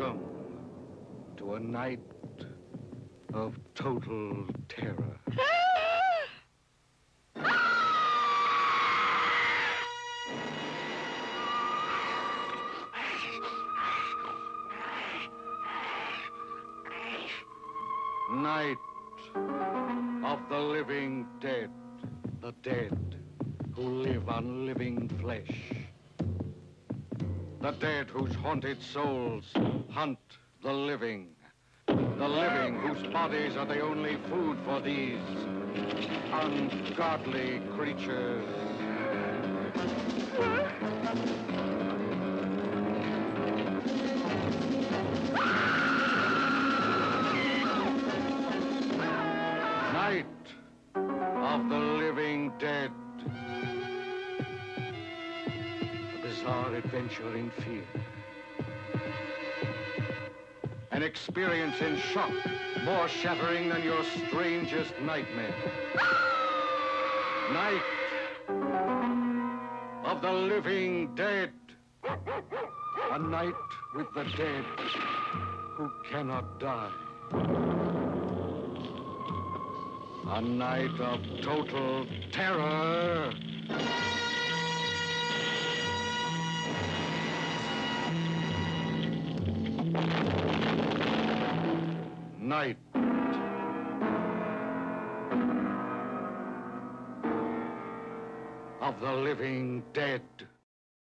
Welcome to a night of total terror. Night of the living dead. The dead who live on living flesh. The dead whose haunted souls hunt the living. The living whose bodies are the only food for these ungodly creatures. Night of the living dead. A bizarre adventure in fear. An experience in shock more shattering than your strangest nightmare. Night of the living dead. A night with the dead who cannot die. A night of total terror. Night. Of the living dead.